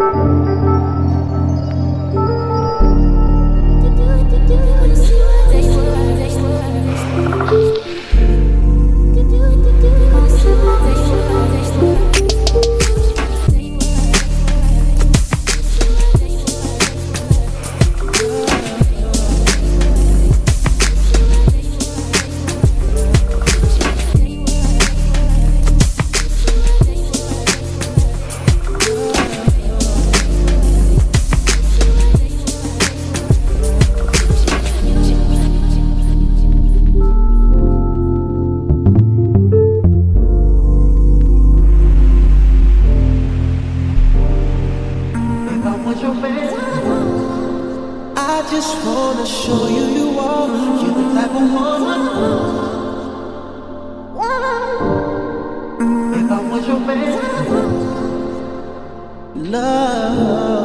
Música I just wanna show you you are you the type of woman. If I was your man, love.